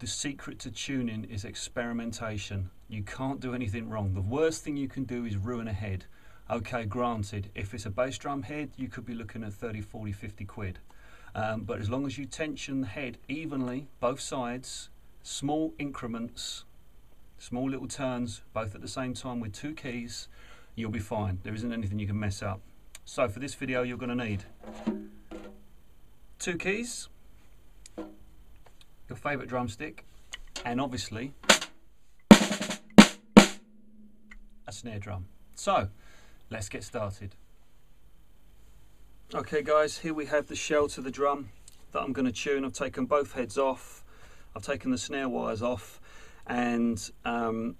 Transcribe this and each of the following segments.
the secret to tuning is experimentation. You can't do anything wrong. The worst thing you can do is ruin a head. Okay, granted, if it's a bass drum head, you could be looking at 30, 40, 50 quid. Um, but as long as you tension the head evenly, both sides, small increments, small little turns, both at the same time with two keys, you'll be fine. There isn't anything you can mess up. So for this video, you're going to need two keys, your favourite drumstick, and obviously a snare drum. So let's get started. Okay guys, here we have the shell to the drum that I'm going to tune. I've taken both heads off, I've taken the snare wires off, and um,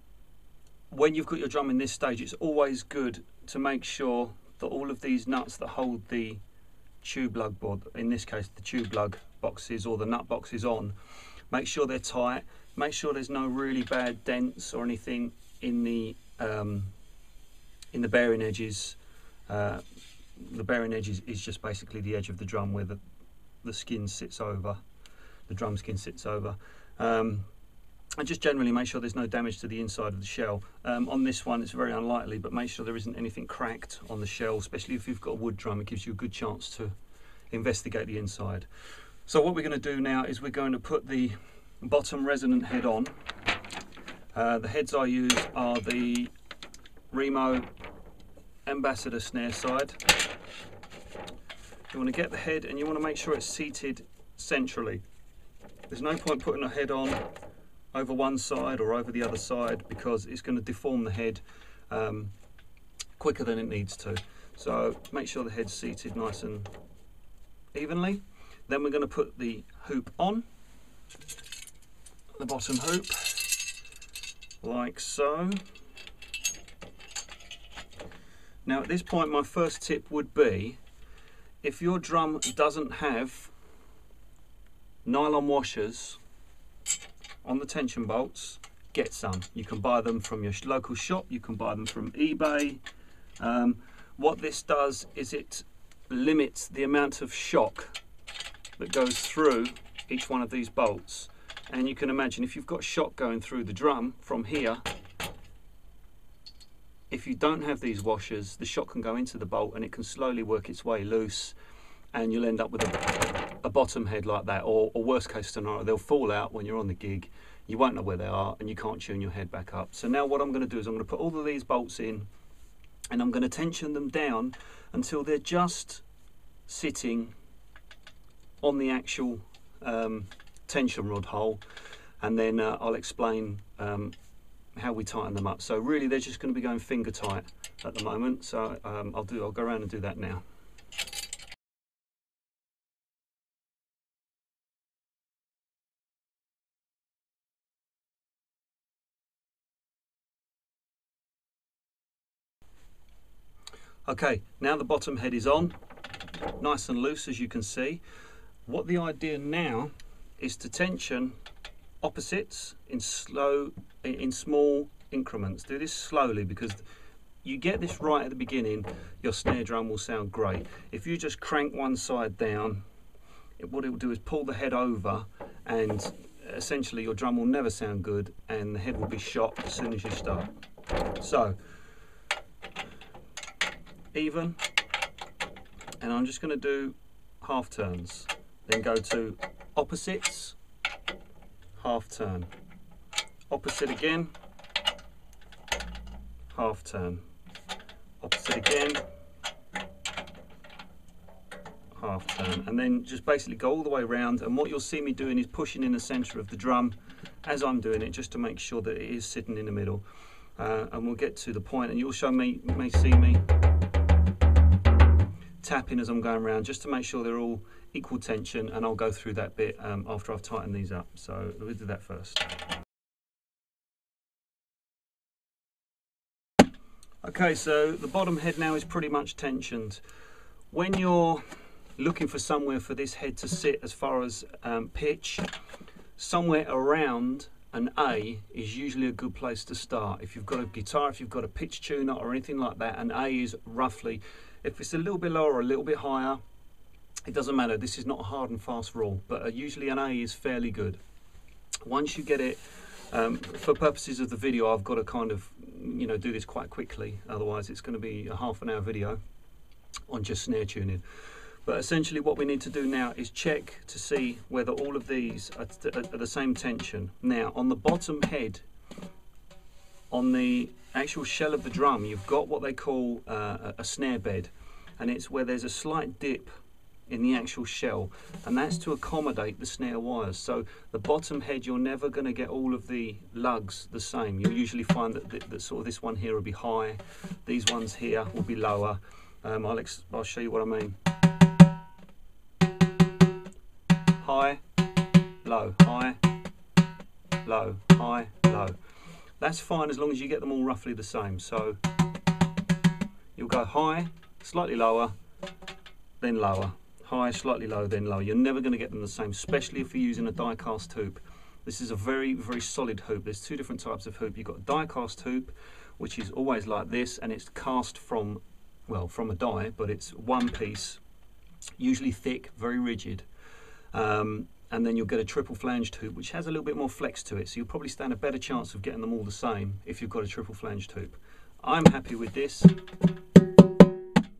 when you've got your drum in this stage, it's always good to make sure that all of these nuts that hold the tube lug board, in this case the tube lug boxes or the nut boxes on, make sure they're tight, make sure there's no really bad dents or anything in the um, in the bearing edges. Uh, the bearing edge is, is, just basically the edge of the drum where the, the skin sits over, the drum skin sits over. Um, and just generally make sure there's no damage to the inside of the shell. Um, on this one it's very unlikely but make sure there isn't anything cracked on the shell especially if you've got a wood drum it gives you a good chance to investigate the inside. So what we're going to do now is we're going to put the bottom resonant head on. Uh, the heads I use are the Remo Ambassador snare side. You want to get the head and you want to make sure it's seated centrally. There's no point putting a head on over one side or over the other side because it's going to deform the head um, quicker than it needs to. So make sure the head's seated nice and evenly. Then we're going to put the hoop on, the bottom hoop, like so. Now at this point my first tip would be if your drum doesn't have nylon washers on the tension bolts, get some. You can buy them from your local shop, you can buy them from eBay. Um, what this does is it limits the amount of shock that goes through each one of these bolts. And you can imagine if you've got shock going through the drum from here, if you don't have these washers, the shock can go into the bolt and it can slowly work its way loose and you'll end up with a, a bottom head like that or, or worst case scenario, they'll fall out when you're on the gig you won't know where they are and you can't tune your head back up. So now what I'm going to do is I'm going to put all of these bolts in and I'm going to tension them down until they're just sitting on the actual um, tension rod hole and then uh, I'll explain um, how we tighten them up. So really they're just going to be going finger tight at the moment. So um, I'll do I'll go around and do that now. Okay, now the bottom head is on, nice and loose as you can see. What the idea now is to tension opposites in slow, in small increments. Do this slowly because you get this right at the beginning, your snare drum will sound great. If you just crank one side down, it, what it will do is pull the head over and essentially your drum will never sound good and the head will be shot as soon as you start. So even and I'm just going to do half turns then go to opposites half turn. Opposite again half turn. Opposite again half turn. And then just basically go all the way around and what you'll see me doing is pushing in the center of the drum as I'm doing it just to make sure that it is sitting in the middle. Uh, and we'll get to the point and you'll show me may see me tapping as I'm going around just to make sure they're all equal tension and I'll go through that bit um, after I've tightened these up. So we'll do that first. Okay, so the bottom head now is pretty much tensioned. When you're looking for somewhere for this head to sit as far as um, pitch, somewhere around an A is usually a good place to start. If you've got a guitar, if you've got a pitch tuner or anything like that, an A is roughly if it's a little bit lower or a little bit higher, it doesn't matter. This is not a hard and fast rule, but uh, usually an A is fairly good. Once you get it, um, for purposes of the video, I've got to kind of, you know, do this quite quickly. Otherwise, it's going to be a half an hour video on just snare tuning. But essentially what we need to do now is check to see whether all of these are, are the same tension. Now, on the bottom head, on the actual shell of the drum, you've got what they call uh, a snare bed. And it's where there's a slight dip in the actual shell and that's to accommodate the snare wires so the bottom head you're never going to get all of the lugs the same you'll usually find that, that, sort of this one here will be high these ones here will be lower um, I'll, I'll show you what I mean high, low, high, low, high, low. That's fine as long as you get them all roughly the same. So you'll go high, slightly lower, then lower. High, slightly low, then lower. You're never going to get them the same, especially if you're using a die cast hoop. This is a very, very solid hoop. There's two different types of hoop. You've got a die cast hoop, which is always like this, and it's cast from, well, from a die, but it's one piece, usually thick, very rigid. Um, and then you'll get a triple flanged hoop which has a little bit more flex to it so you'll probably stand a better chance of getting them all the same if you've got a triple flanged hoop. I'm happy with this.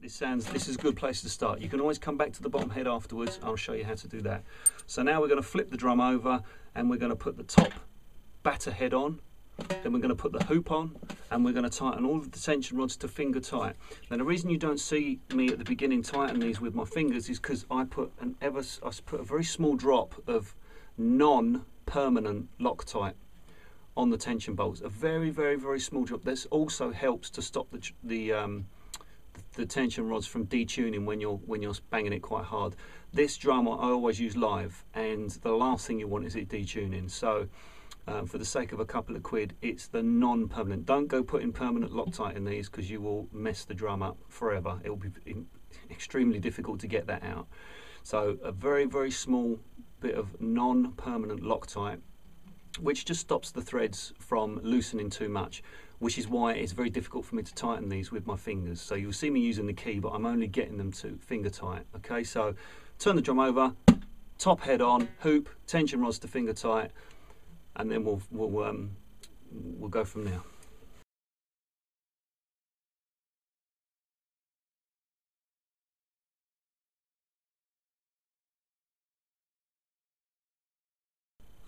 This sounds this is a good place to start. You can always come back to the bottom head afterwards. I'll show you how to do that. So now we're going to flip the drum over and we're going to put the top batter head on then we're going to put the hoop on and we're going to tighten all of the tension rods to finger tight. Now the reason you don't see me at the beginning tighten these with my fingers is because I put an ever I put a very small drop of non-permanent Loctite on the tension bolts. A very very very small drop. This also helps to stop the the um, the tension rods from detuning when you're when you're banging it quite hard. This drum I always use live, and the last thing you want is it detuning. So um, for the sake of a couple of quid, it's the non-permanent. Don't go putting permanent Loctite in these because you will mess the drum up forever. It will be extremely difficult to get that out. So a very, very small bit of non-permanent Loctite, which just stops the threads from loosening too much, which is why it's very difficult for me to tighten these with my fingers. So you'll see me using the key, but I'm only getting them to finger tight. Okay, so turn the drum over, top head on, hoop, tension rods to finger tight, and then we'll we'll um, we'll go from there.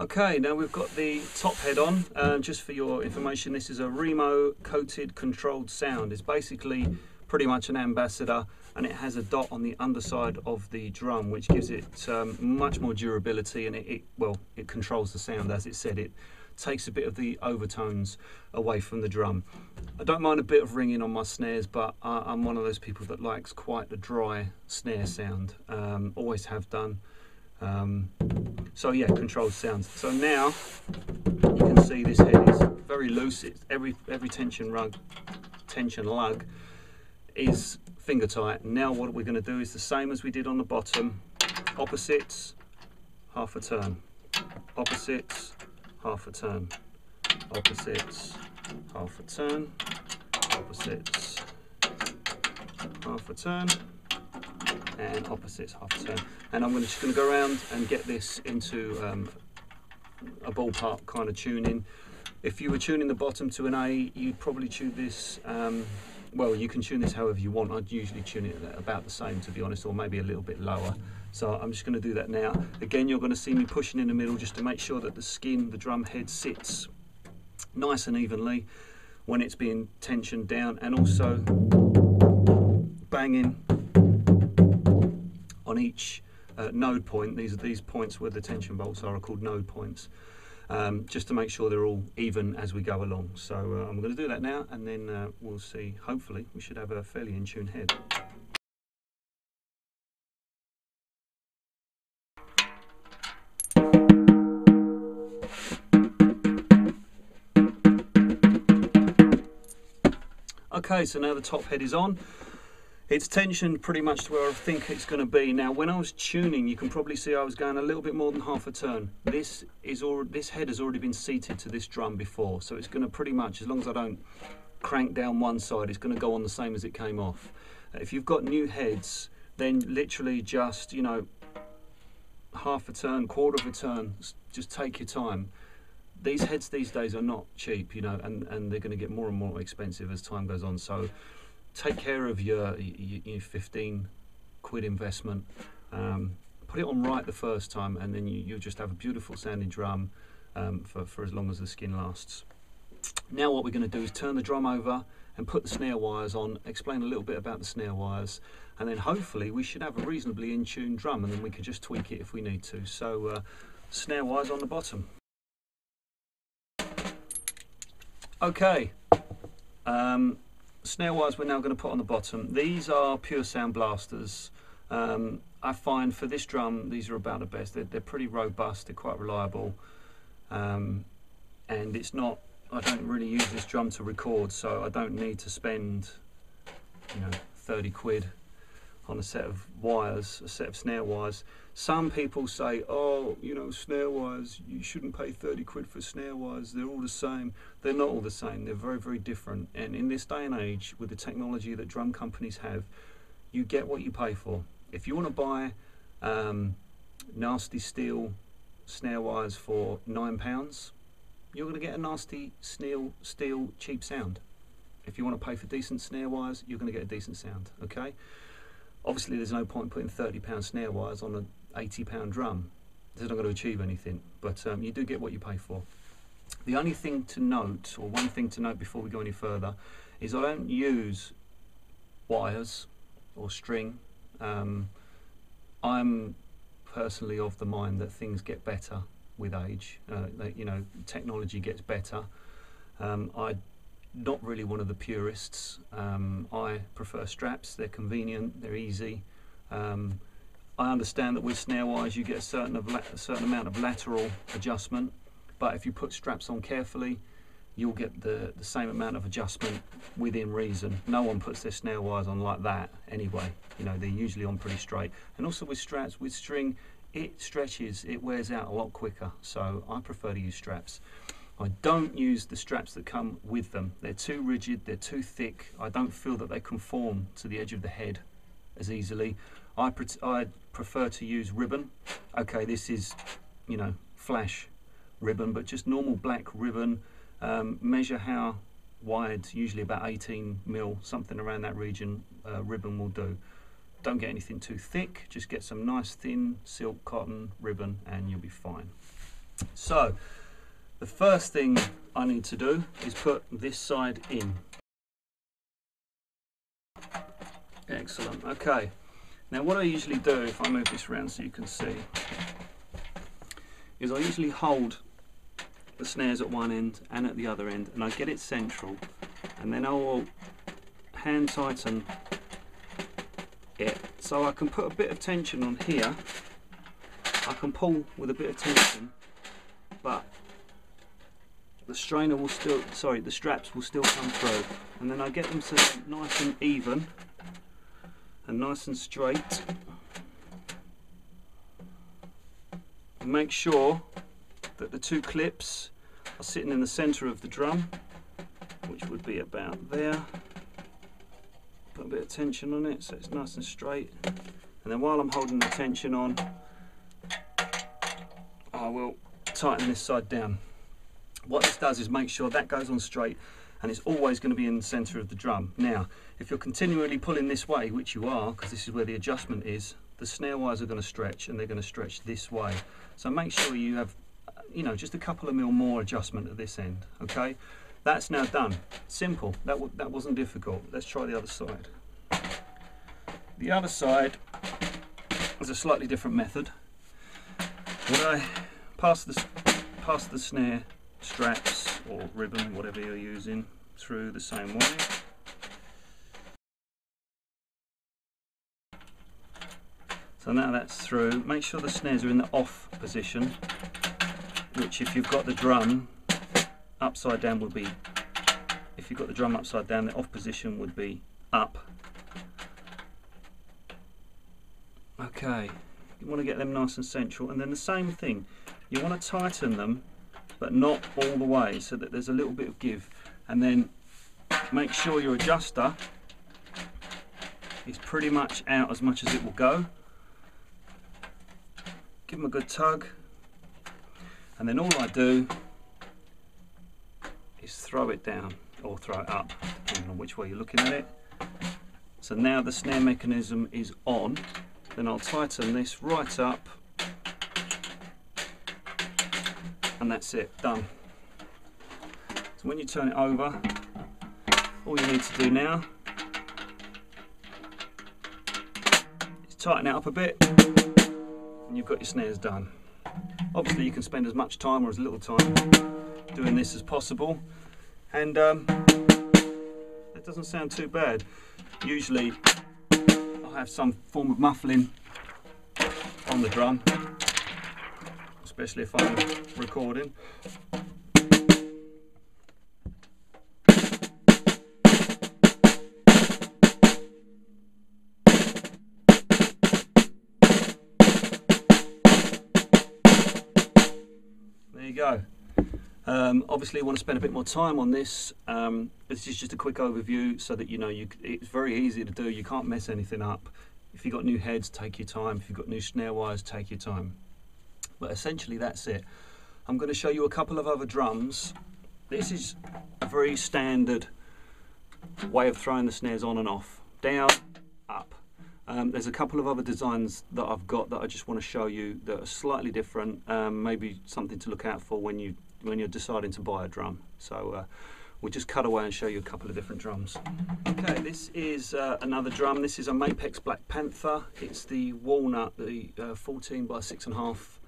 Okay, now we've got the top head on. Uh, just for your information, this is a Remo coated controlled sound. It's basically pretty much an ambassador and it has a dot on the underside of the drum which gives it um, much more durability and it, it, well it controls the sound. As it said it takes a bit of the overtones away from the drum. I don't mind a bit of ringing on my snares but I, am one of those people that likes quite a dry snare sound. Um, always have done. Um, so yeah controlled sounds so now you can see this head is very loose. It's every every tension rug tension lug is finger tight. Now what we're going to do is the same as we did on the bottom. Opposites, half a turn. Opposites, half a turn. Opposites, half a turn. Opposites, half a turn. And opposites, half a turn. And I'm just going to go around and get this into um, a ballpark kind of tuning. If you were tuning the bottom to an A, you'd probably tune this um, well, you can tune this however you want. I'd usually tune it about the same, to be honest, or maybe a little bit lower. So I'm just going to do that now. Again, you're going to see me pushing in the middle just to make sure that the skin, the drum head sits nice and evenly when it's being tensioned down and also banging on each uh, node point. These are these points where the tension bolts are, are called node points um, just to make sure they're all even as we go along. So uh, I'm going to do that now and then uh, we'll see, hopefully we should have a fairly in tune head. Okay, so now the top head is on. It's tensioned pretty much to where I think it's going to be. Now, when I was tuning, you can probably see I was going a little bit more than half a turn. This is all. This head has already been seated to this drum before, so it's going to pretty much, as long as I don't crank down one side, it's going to go on the same as it came off. If you've got new heads, then literally just, you know, half a turn, quarter of a turn, just take your time. these heads these days are not cheap, you know, and, and they're going to get more and more expensive as time goes on. So take care of your, your, your 15 quid investment. Um, put it on right the first time, and then you, you'll just have a beautiful sounding drum um, for, for as long as the skin lasts. Now what we're going to do is turn the drum over and put the snare wires on, explain a little bit about the snare wires, and then hopefully we should have a reasonably in tune drum and then we can just tweak it if we need to. So uh, snare wires on the bottom. Okay, um, snare wires we're now going to put on the bottom. These are Puresound Blasters. Um, I find for this drum these are about the best. They're, they're pretty robust, they're quite reliable, um, and it's not I don't really use this drum to record, so I don't need to spend, you know, 30 quid on a set of wires, a set of snare wires. Some people say, oh, you know, snare wires, you shouldn't pay 30 quid for snare wires, they're all the same. They're not all the same, they're very, very different. And in this day and age, with the technology that drum companies have, you get what you pay for. If you want to buy um, nasty steel snare wires for £9, you're going to get a nasty steel, steel cheap sound. If you want to pay for decent snare wires, you're going to get a decent sound. Okay. Obviously, there's no point putting 30 pound snare wires on an 80 pound drum. They're not going to achieve anything, but um, you do get what you pay for. The only thing to note, or one thing to note before we go any further, is I don't use wires or string. Um, I'm personally of the mind that things get better with age. Uh, they, you know, technology gets better. Um, I'm not really one of the purists. Um, I prefer straps. They're convenient. They're easy. Um, I understand that with snare wires you get a certain, of a certain amount of lateral adjustment, but if you put straps on carefully, you'll get the, the same amount of adjustment within reason. No one puts their snare wires on like that anyway. You know, they're usually on pretty straight. And also with straps, with string, it stretches, it wears out a lot quicker. So I prefer to use straps. I don't use the straps that come with them. They're too rigid, they're too thick. I don't feel that they conform to the edge of the head as easily. I, I prefer to use ribbon. Okay, this is, you know, flash ribbon, but just normal black ribbon. Um, measure how wide, usually about 18 mil, something around that region, uh, ribbon will do. Don't get anything too thick, just get some nice thin silk cotton ribbon and you'll be fine. So, the first thing I need to do is put this side in. Excellent, okay. Now what I usually do, if I move this around so you can see, is I usually hold the snares at one end and at the other end and I get it central and then I will hand tighten it. So I can put a bit of tension on here. I can pull with a bit of tension but the strainer will still sorry the straps will still come through. And then I get them so nice and even and nice and straight. Make sure that the two clips are sitting in the center of the drum which would be about there. Put a bit of tension on it so it's nice and straight. And then while I'm holding the tension on I will tighten this side down. What this does is make sure that goes on straight and it's always going to be in the center of the drum now if you're continually pulling this way which you are because this is where the adjustment is the snare wires are going to stretch and they're going to stretch this way so make sure you have uh, you know just a couple of mil more adjustment at this end okay that's now done. Simple. That, that wasn't difficult. Let's try the other side. The other side is a slightly different method. When I pass the, pass the snare straps or ribbon, whatever you're using, through the same way. So now that's through, make sure the snares are in the off position, which if you've got the drum upside down would be, if you've got the drum upside down, the off position would be up. Okay, you want to get them nice and central, and then the same thing, you want to tighten them, but not all the way, so that there's a little bit of give, and then make sure your adjuster is pretty much out as much as it will go. Give them a good tug, and then all I do is throw it down or throw it up, depending on which way you're looking at it. So now the snare mechanism is on. Then I'll tighten this right up. And that's it, done. So when you turn it over, all you need to do now is tighten it up a bit and you've got your snares done. Obviously you can spend as much time or as little time doing this as possible and um, it doesn't sound too bad. Usually I have some form of muffling on the drum, especially if I'm recording. There you go. Um, obviously, I want to spend a bit more time on this. Um, this is just a quick overview so that you know you, it's very easy to do. You can't mess anything up. If you've got new heads, take your time. If you've got new snare wires, take your time. But essentially, that's it. I'm going to show you a couple of other drums. This is a very standard way of throwing the snares on and off. Down, up. Um, there's a couple of other designs that I've got that I just want to show you that are slightly different. Um, maybe something to look out for when you when you're deciding to buy a drum. So uh, we'll just cut away and show you a couple of different drums. Okay, this is uh, another drum. This is a Mapex Black Panther. It's the walnut, the uh, 14 by six and a half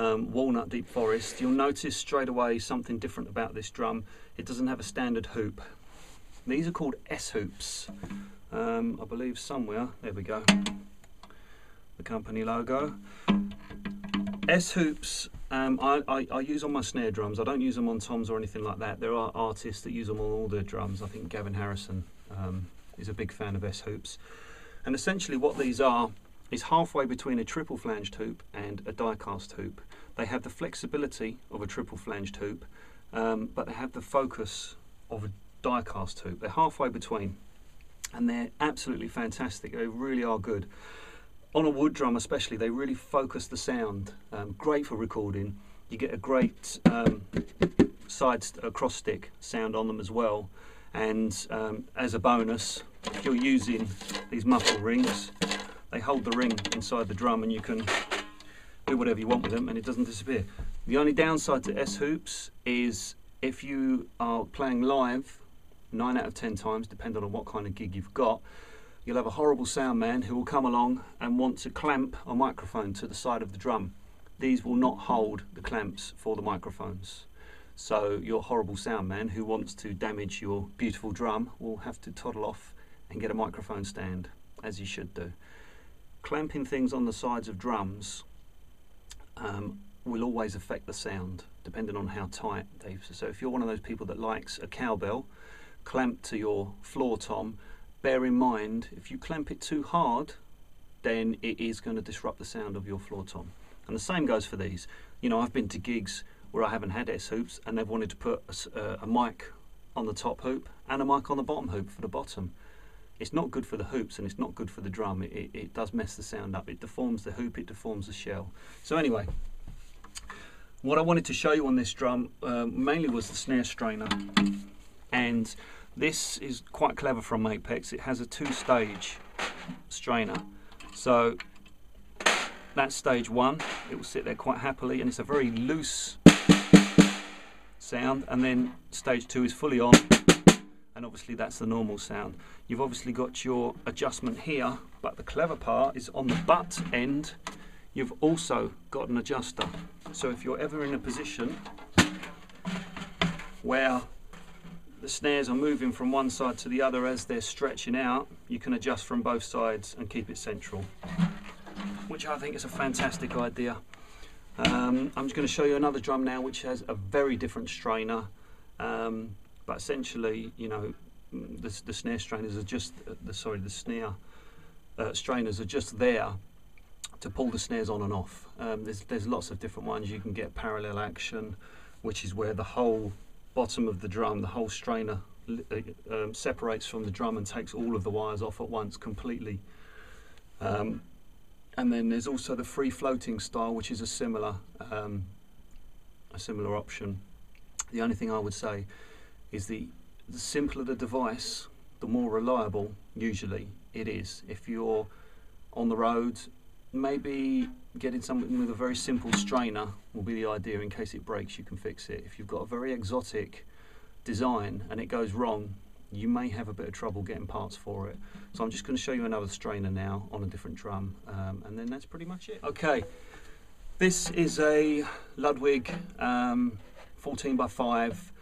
um, walnut deep forest. You'll notice straight away something different about this drum. It doesn't have a standard hoop. These are called S hoops. Um, I believe somewhere, there we go, the company logo. S hoops um, I, I, I, use on my snare drums. I don't use them on toms or anything like that. There are artists that use them on all their drums. I think Gavin Harrison um, is a big fan of S hoops. And essentially, what these are is halfway between a triple flanged hoop and a die cast hoop. They have the flexibility of a triple flanged hoop, um, but they have the focus of a diecast hoop. They're halfway between, and they're absolutely fantastic. They really are good on a wood drum especially, they really focus the sound. Um, great for recording. You get a great um, side st- cross stick sound on them as well. And um, as a bonus, if you're using these muffle rings, they hold the ring inside the drum and you can do whatever you want with them and it doesn't disappear. The only downside to S hoops is if you are playing live, nine out of ten times, depending on what kind of gig you've got, you'll have a horrible sound man who will come along and want to clamp a microphone to the side of the drum. These will not hold the clamps for the microphones. So your horrible sound man who wants to damage your beautiful drum will have to toddle off and get a microphone stand, as he should do. Clamping things on the sides of drums um, will always affect the sound, depending on how tight they've. So if you're one of those people that likes a cowbell clamped to your floor tom, bear in mind if you clamp it too hard, then it is going to disrupt the sound of your floor tom. And the same goes for these. You know, I've been to gigs where I haven't had S hoops and they've wanted to put a, a mic on the top hoop and a mic on the bottom hoop for the bottom. It's not good for the hoops and it's not good for the drum. It, it, it does mess the sound up. It deforms the hoop, it deforms the shell. So, anyway, what I wanted to show you on this drum um, mainly was the snare strainer. And this is quite clever from Mapex. It has a two-stage strainer. So that's stage one. It will sit there quite happily and it's a very loose sound. And then stage two is fully on and obviously that's the normal sound. You've obviously got your adjustment here, but the clever part is on the butt end, you've also got an adjuster. So if you're ever in a position where the snares are moving from one side to the other as they're stretching out, you can adjust from both sides and keep it central, which I think is a fantastic idea. Um, I'm just going to show you another drum now which has a very different strainer, um, but essentially, you know, the, the snare strainers are just, uh, the, sorry, the snare uh, strainers are just there to pull the snares on and off. Um, there's, there's lots of different ones. You can get parallel action, which is where the whole bottom of the drum, the whole strainer uh, um, separates from the drum and takes all of the wires off at once completely. Um, and then there's also the free floating style, which is a similar um, a similar option. The only thing I would say is the the simpler the device, the more reliable usually it is. If you're on the road, maybe getting something with a very simple strainer will be the idea. In case it breaks, you can fix it. If you've got a very exotic design and it goes wrong, you may have a bit of trouble getting parts for it. So I'm just going to show you another strainer now on a different drum, um, and then that's pretty much it. Okay, this is a Ludwig um, 14 by 5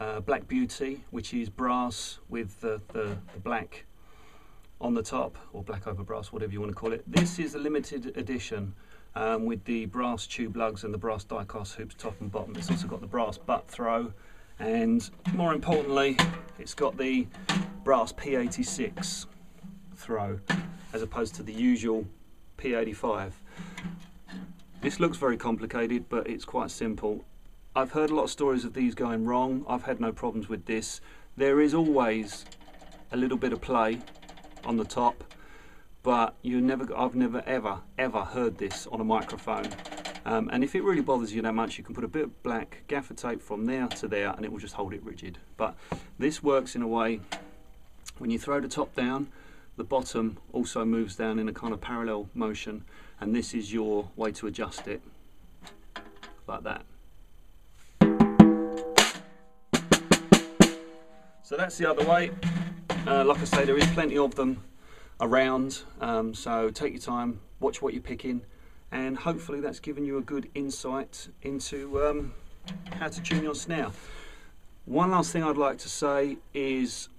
uh, Black Beauty, which is brass with the, the, the black on the top, or black over brass, whatever you want to call it. This is a limited edition um, with the brass tube lugs and the brass die-cast hoops top and bottom. It's also got the brass butt throw, and more importantly, it's got the brass P86 throw, as opposed to the usual P85. This looks very complicated, but it's quite simple. I've heard a lot of stories of these going wrong. I've had no problems with this. There is always a little bit of play on the top, but you never, I've never ever, ever heard this on a microphone. Um, and if it really bothers you that much, you can put a bit of black gaffer tape from there to there and it will just hold it rigid. But this works in a way, when you throw the top down, the bottom also moves down in a kind of parallel motion and this is your way to adjust it, like that. So that's the other way. Uh, like I say, there is plenty of them around, um, so take your time, watch what you're picking, and hopefully that's given you a good insight into um, how to tune your snare. One last thing I'd like to say is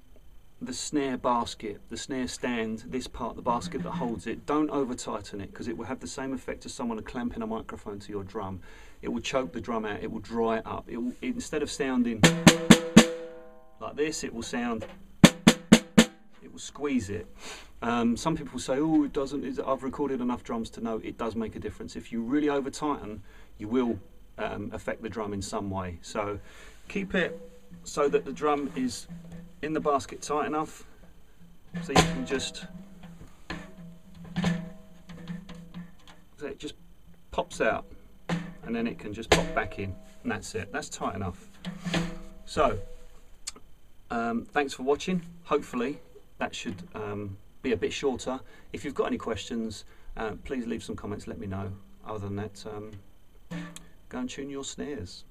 the snare basket, the snare stand, this part, the basket that holds it, don't over tighten it because it will have the same effect as someone clamping a microphone to your drum. It will choke the drum out, it will dry it up. It will, instead of sounding like this, it will sound, it will squeeze it. Um, some people say, oh, it doesn't, I've recorded enough drums to know it does make a difference. If you really over tighten, you will um, affect the drum in some way. So keep it so that the drum is in the basket tight enough so you can just so it just pops out and then it can just pop back in and that's it that's tight enough so um, thanks for watching. Hopefully that should um, be a bit shorter. If you've got any questions, uh, please leave some comments, let me know. Other than that, um, go and tune your snares.